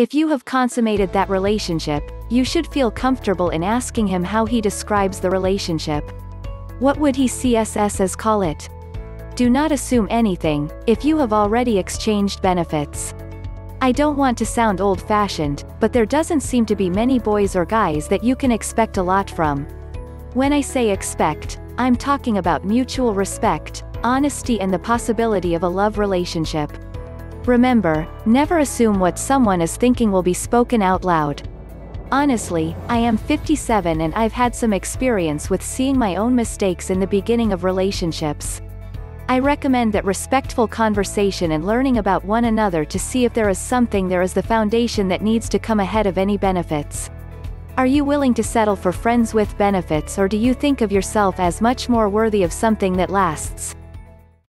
If you have consummated that relationship, you should feel comfortable in asking him how he describes the relationship. What would he CSS as call it? Do not assume anything, if you have already exchanged benefits. I don't want to sound old-fashioned, but there doesn't seem to be many boys or guys that you can expect a lot from. When I say expect, I'm talking about mutual respect, honesty and the possibility of a love relationship. Remember, never assume what someone is thinking will be spoken out loud. Honestly, I am 57 and I've had some experience with seeing my own mistakes in the beginning of relationships. I recommend that respectful conversation and learning about one another to see if there is something there is the foundation that needs to come ahead of any benefits. Are you willing to settle for friends with benefits or do you think of yourself as much more worthy of something that lasts?